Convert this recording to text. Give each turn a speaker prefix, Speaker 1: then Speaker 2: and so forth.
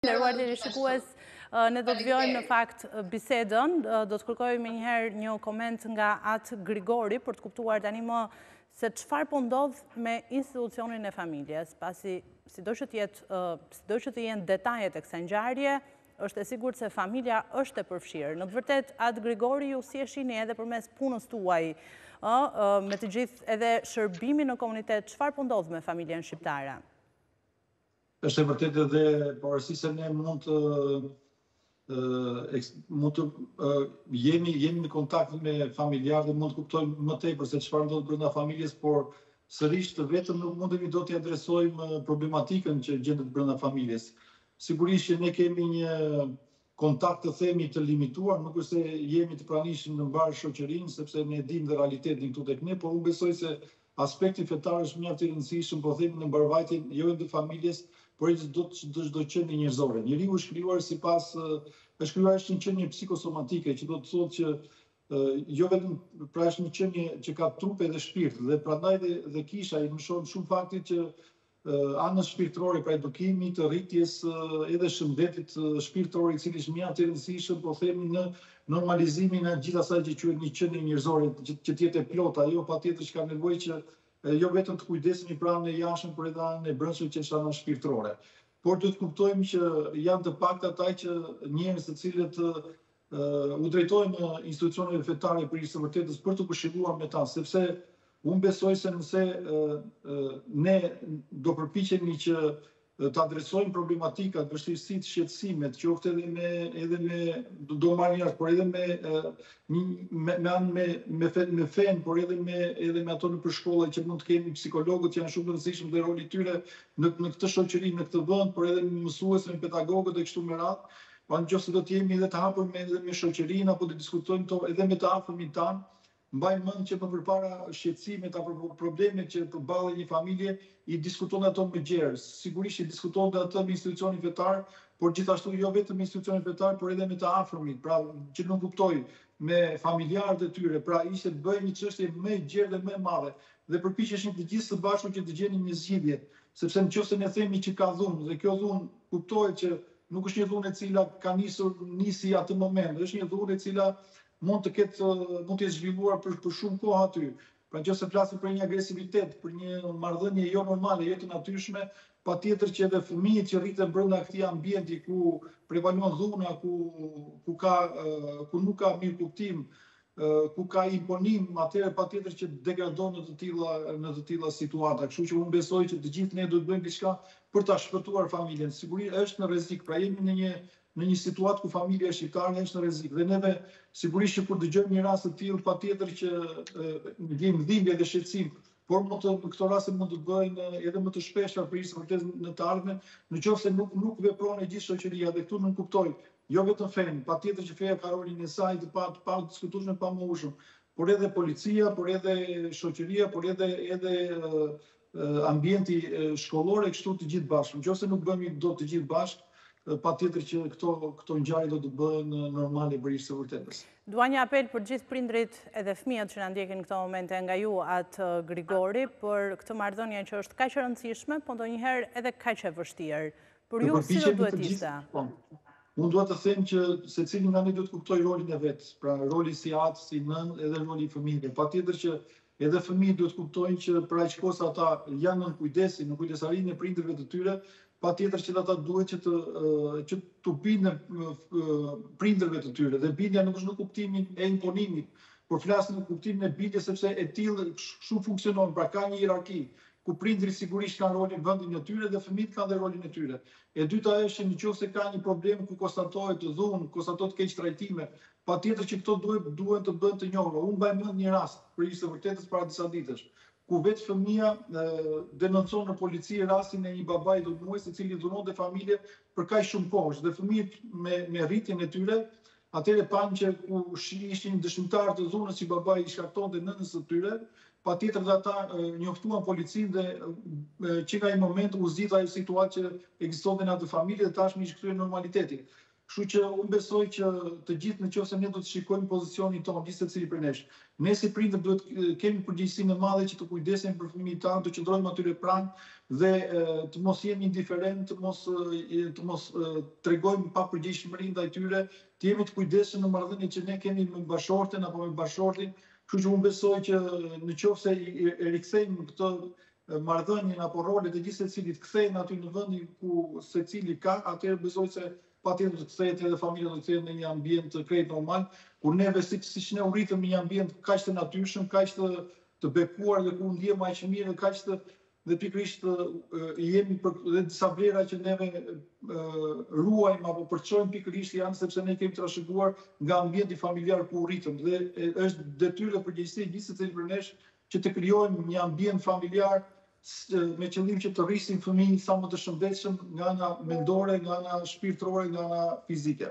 Speaker 1: Nderuar teleshikues, ne do të vijojmë në fakt bisedën, do të kërkoj menjëherë një koment nga atë Grigori për të kuptuar tanimë se çfarë po ndodh me institucionin e familjes, pasi sido që të jetë, sido që të jenë detajet e kësaj ngjarje, është e sigurt se familja është e përfshirë. Në të vërtetë, atë Grigori ju si e shihni edhe përmes punës tuaj, me të gjithë edhe shërbimin në komunitet, çfarë po ndodh me familjen shqiptare?
Speaker 2: Është e vërtetë dhe pavarësisht se ne mund të mund të jemi jemi në kontakt me familjarë dhe mund të kuptojmë më tepër se çfarë ndodh brenda familjes, por sërish të vetëm nuk mundemi dot ta adresojmë problematikën që gjendet brenda familjes. Sigurisht që ne kemi një Kontakt të themi të limituar, nuk është se jemi të pranishëm në mbarë shoqërinë, sepse ne e dimë dhe realitetin këtu tek ne, por unë besoj se aspekti fetar është mjaft i rëndësishëm, po themi në mbarëvajtjen jo vetëm të familjes, por të çdo të çdo qenie njerëzore. Njeriu është krijuar sipas është krijuar është një qenie psikosomatike, që do të thotë që jo vetëm pra është një qenie që ka trup edhe shpirt dhe prandaj dhe kisha i mëshon shumë faktit që anës shpirtërore pra edukimit të rritjes edhe shëndetit shpirtëror i cili është mjaft i rëndësishëm po themi në normalizimin e gjithë asaj që quhet një qenie njerëzore që të jetë e plotë ajo patjetër që ka nevojë që jo vetëm të kujdesemi për anën e jashtme por edhe për anën e brendshme që është ana shpirtërore por duhet të kuptojmë që janë të paktë ata që njerëz të cilët u drejtohen institucioneve fetare për hir të së vërtetës për t'u këshilluar me ta, sepse unë besoj se nëse ne do përpiqemi që të adresojmë problematikat, vështirësitë, shqetësimet, qoftë edhe me edhe me domethënë, por edhe me me me me me fenë me fenë, por edhe me edhe me ato nëpër shkolla që mund të kemi psikologët që janë shumë të rëndësishëm dhe roli i tyre në në këtë shoqëri, në këtë vend, por edhe me mësuesit, me pedagogët e kështu me radhë, Po në qoftë se do të jemi edhe të hapur me edhe me shoqërinë apo të diskutojmë këto edhe me të afërmit tanë, mbaj mend që më përpara shqetësimet apo problemet që përballte një familje i diskutonte ato më gjerë. Sigurisht i diskutonte dhe ato me institucionin fetar, por gjithashtu jo vetëm me institucionin fetar, por edhe me të afërmit, pra që nuk kuptoj, me familjarët e tyre, pra ishte bëhej një çështje më e gjerë dhe më e madhe dhe përpiqeshin të gjithë së bashku që të gjenin një zgjidhje, sepse në qoftë se ne themi që ka dhunë dhe kjo dhunë kuptohet që Nuk është një dhunë e cila ka nisur, nisi atë moment, është një dhunë e cila mund të ketë, mund të jetë zhvilluar për, për shumë kohë aty. Pra në qoftë se flasim për një agresivitet, për një marrëdhënie jo normale, jo të natyrshme, patjetër që edhe fëmijët që rriten brenda këtij ambienti ku prevalon dhuna, ku, ku, ka, ku nuk ka mirëkuptim, Ku ka imponim, atëherë patjetër që degradon në të tilla në të tilla situata. Kështu që unë besoj që të gjithë ne duhet të bëjmë diçka për ta shpëtuar familjen. Sigurisht është në rrezik, pra jemi në një në një situatë ku familja shqiptare është në rrezik dhe neve sigurisht që kur dëgjojmë një rast të tillë patjetër që ndjejmë dhimbje dhe shqetësim, por mund të këto raste mund të bëhen edhe më të shpeshta për hir të së vërtetës në të ardhmen, në qoftë se nuk nuk vepron e gjithë shoqëria dhe këtu nënkuptoj, jo vetëm fenë, patjetër që feja ka rolin e saj të pa të padiskutueshëm pamohueshëm, por edhe policia, por edhe shoqëria, por edhe edhe ambienti shkollor e kështu të gjithë bashkë. Në qoftë se nuk bëhemi dot të gjithë bashkë, patjetër që këto këto ngjarje do të bëhen normale për hir të së vërtetës.
Speaker 1: Dua një apel për gjithë prindërit edhe fëmijët që na ndjekin këto momente nga ju at Grigori për këtë marrëdhënie që është kaq e rëndësishme, po ndonjëherë edhe kaq e vështirë. Për ju si do duhet të ishte?
Speaker 2: Unë dua të them që secili nga ne duhet të kuptojë rolin e vet, pra roli si at, si nënë edhe roli i fëmijëve. Patjetër që Edhe fëmijët duhet të kuptojnë që për aq kohë sa ata janë nën kujdesin, nën kujdesarinë e prindërve të tyre, patjetër që edhe ata duhet që të që t'u binden prindërve të tyre. Dhe bindja nuk është në kuptimin e imponimit, por flas në kuptimin e bindjes sepse e tillë kështu funksionon, pra ka një hierarki, ku prindërit sigurisht kanë rolin, vendin e tyre dhe fëmijët kanë dhe rolin e tyre. E dyta është në qoftë se ka një problem ku konstatohet dhunë, konstatohet keqtrajtime, Patjetër që këto duhet duhen të bëhen të njohura. Unë mbaj mend një rast, për hir të së vërtetës para disa ditësh, ku vetë fëmija denoncon në polici rastin e një babai dhunues i cili dhunonte familjen për kaq shumë kohësh dhe fëmijët me me rritjen e tyre Atëherë panë që ku ishin dëshmitarë të dhunës që babai i shkaktonte nënës së tyre, patjetër dhe ata njoftuan policinë dhe që nga ai moment u zgjidh ajo situatë që ekzistonte në atë familje dhe tashmë ish kthyer normaliteti. Kështu që unë besoj që të gjithë në qoftë se ne do të shikojmë pozicionin tonë gjithsecili prej nesh. Ne si prindër duhet kemi përgjegjësinë e madhe që të kujdesemi për fëmijët tanë, të qëndrojmë atyre pranë dhe të mos jemi indiferentë, të mos të mos tregojmë papërgjegjshmëri ndaj tyre, të jemi të kujdesshëm në marrëdhëniet që ne kemi me bashkëshorten apo me bashkëshortin, kështu që unë besoj që në qoftë se e rikthejmë këtë marrëdhënien apo rolet e gjithsecilit kthehen aty në vendin ku secili ka, atëherë besoj se patjetër do të kthehet edhe familja do të kthehet në një ambient të krejt normal, kur neve siç siç ne u rritëm në një ambient kaq të natyrshëm, kaq të të bekuar dhe ku ndihemi aq mirë dhe kaq të dhe pikërisht jemi për dhe disa vlera që neve ruajmë apo përçojmë pikërisht janë sepse ne kemi trashëguar nga ambienti familjar ku u rritëm dhe është detyrë dhe përgjegjësi e gjithsecilit prej nesh që të krijojmë një ambient familjar me qëllim që të rrisim fëmijë sa më të shëndetshëm nga ana mendore, nga ana shpirtërore, nga ana fizike.